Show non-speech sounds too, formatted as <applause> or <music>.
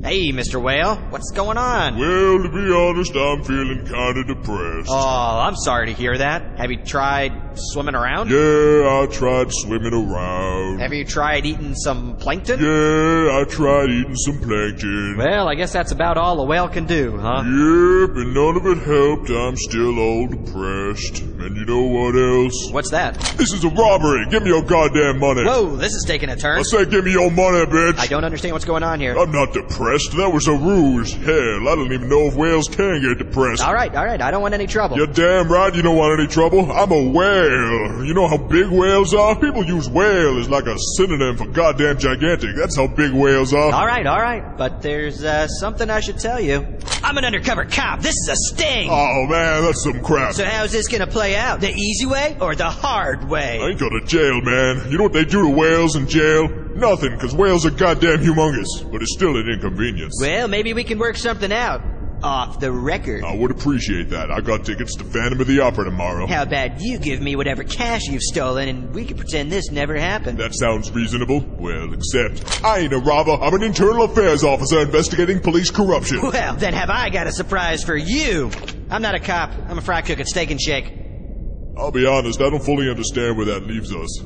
Hey, Mr. Whale, what's going on? Well, to be honest, I'm feeling kinda depressed. Oh, I'm sorry to hear that. Have you tried swimming around? Yeah, I tried swimming around. Have you tried eating some plankton? Yeah, I tried eating some plankton. Well, I guess that's about all a whale can do, huh? Yep, and none of it helped. I'm still all depressed. And you know what else? What's that? This is a robbery. Give me your goddamn money. Whoa, this is taking a turn. I say give me your money, bitch. I don't understand what's going on here. I'm not depressed. That was a ruse. Hell, I don't even know if whales can get depressed. All right, all right, I don't want any trouble. You're damn right you don't want any trouble. I'm a whale. You know how big whales are? People use whale as like a synonym for goddamn gigantic. That's how big whales are. All right, all right, but there's uh, something I should tell you. I'm an undercover cop. This is a sting. Oh man, that's some crap. So how's this gonna play out? The easy way or the hard way? I ain't going to jail, man. You know what they do to whales in jail? Nothing, because whales are goddamn humongous. But it's still an inconvenience. Well, maybe we can work something out. Off the record. I would appreciate that. I got tickets to Phantom of the Opera tomorrow. How about you give me whatever cash you've stolen and we can pretend this never happened? That sounds reasonable. Well, except I ain't a robber. I'm an internal affairs officer investigating police corruption. <laughs> Well, then have I got a surprise for you. I'm not a cop. I'm a fry cook at Steak and Shake. I'll be honest, I don't fully understand where that leaves us.